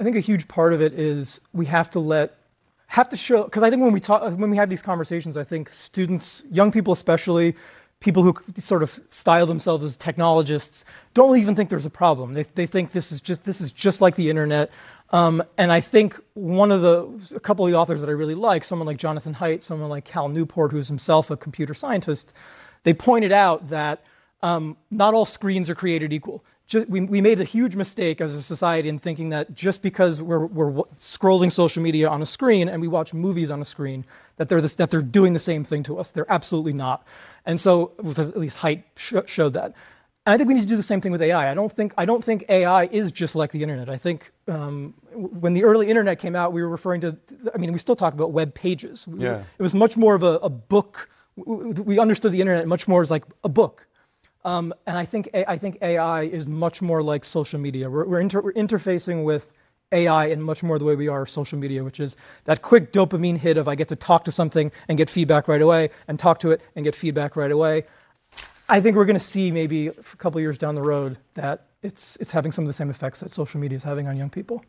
I think a huge part of it is we have to let have to show because I think when we talk when we have these conversations, I think students, young people especially, people who sort of style themselves as technologists, don't even think there's a problem. They, they think this is just this is just like the internet. Um, and I think one of the a couple of the authors that I really like, someone like Jonathan Haidt, someone like Cal Newport, who's himself a computer scientist, they pointed out that um, not all screens are created equal just, we, we made a huge mistake as a society in thinking that just because we're, we're scrolling social media on a screen and we watch movies on a screen, that they're, this, that they're doing the same thing to us. They're absolutely not. And so, at least Haidt sh- showed that. And I think we need to do the same thing with AI. I don't think, I don't think AI is just like the internet. I think um, when the early internet came out, we were referring to, I mean, we still talk about web pages. Yeah. It was much more of a, a book. We understood the internet much more as like a book um, and I think, I think AI is much more like social media. We're, we're, inter- we're, interfacing with AI in much more the way we are social media, which is that quick dopamine hit of I get to talk to something and get feedback right away, and talk to it and get feedback right away. I think we're going to see maybe a couple years down the road that it's, it's having some of the same effects that social media is having on young people.